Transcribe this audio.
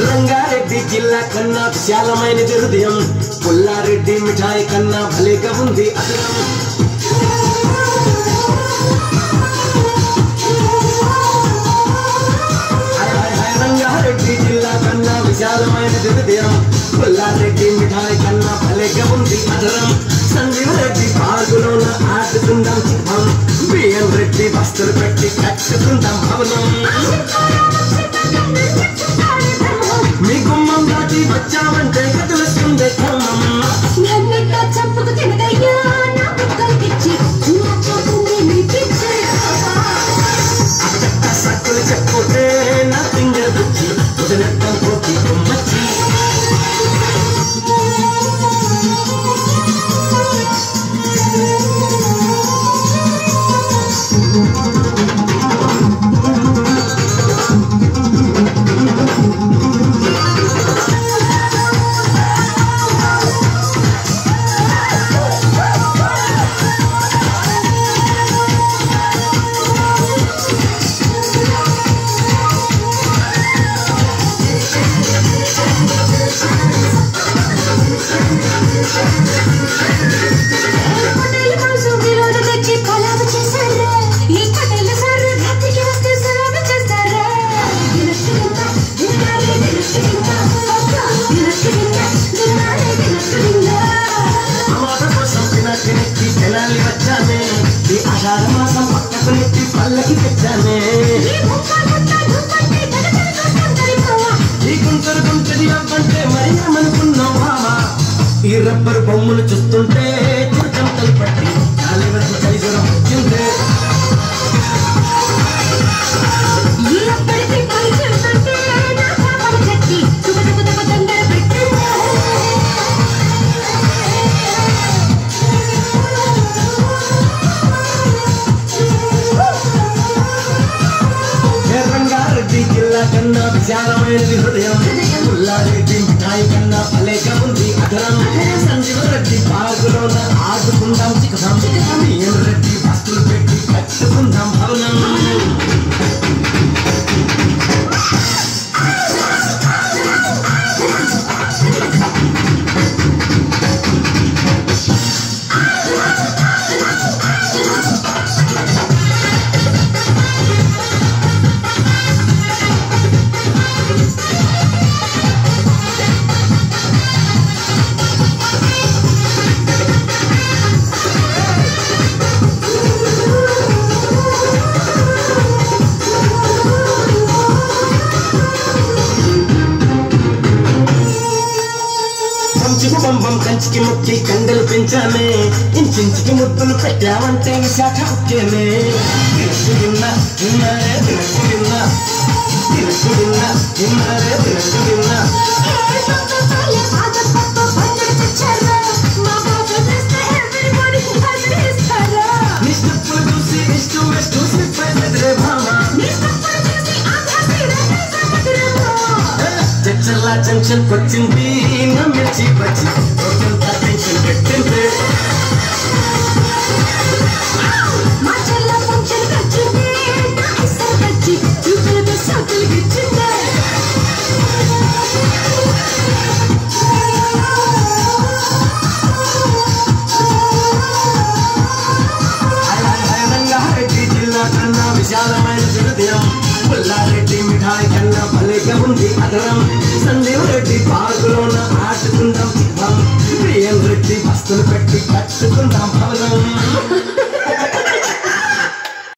రంగారెడ్డి జిల్లా కన్నా విశాలమైనది హృదయం పుల్లారెడ్డి మిఠాయి కన్నా భలేగా ఉంది అదనం కన్నా విశాలమైనది హృదయం. పుల్లారెడ్డి మిఠాయి కన్నా భలేగా ఉంది అదనం. సంజీవ రెడ్డి పాగులోన ఆడుకుందాం చిహ్నం బియ్యం రెడ్డి బస్తులు పెట్టి కట్టుకుందాం భవనం. మీ గుమ్మం దాటి వచ్చామంటే తెచ్చానే ఈ ఆషాఢ మాసం పక్కకు నెట్టి పల్లకి తెచ్చానే ఈ గుంటరు గుంటది అవ్వంటే మరి ఏమనుకున్నావా? ఈ రబ్బరు బొమ్మలు చూస్తుంటే చిరుతంతలు పట్టి కాలి వరకు సైజు వచ్చిందే. కళ్ళ కన్నా విశాలమైనది హృదయం? ఉల్లారెడ్డి నాయకన్నా అలేక ఉంది అగ్రం సంజీవ రెడ్డి కంచికి బొంబం కంచికి ముక్కి కండలు పెంచామే ఇంచించికి ముద్దులు పెట్టామంటే విశాఖ ముఖ్యమే తినకు విన్నా విన్నారే తినకు విన్నా తినకు చచ్చల్లా జంక్షన్ వచ్చింది నమ్మించి వచ్చి రోజంతా టెన్షన్ పెట్టింది మా చెల్ల ఫంక్షన్ వచ్చింది నా ఇసర్ వచ్చి చూపులతో సౌతులు గిచ్చింది రంగారెడ్డి జిల్లా కన్నా విశాలమైన హృదయం పుల్లారెడ్డి మిఠాయి కన్నా భలేగా ఉంది అదనం సంజీవ్ రెడ్డి పార్కులోన ఆడుకుందాం చిహ్నం ప్రియం రెడ్డి బస్తులు పెట్టి కట్టుకుందాం భవనం